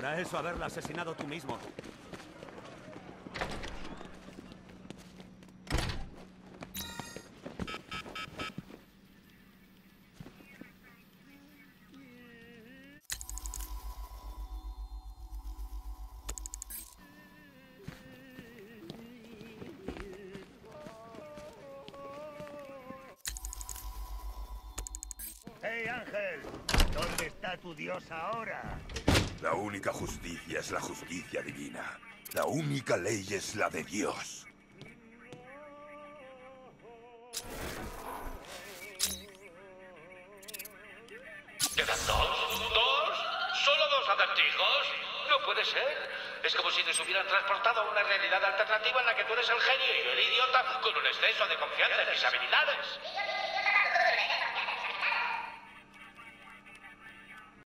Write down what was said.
Para eso haberla asesinado tú mismo. ¡Hey, Ángel! ¿Dónde está tu dios ahora? La única justicia es la justicia divina. La única ley es la de Dios. ¿Quedan dos? ¿Dos? ¿Solo dos acertijos? No puede ser. Es como si nos hubieran transportado a una realidad alternativa en la que tú eres el genio y yo el idiota con un exceso de confianza en mis habilidades.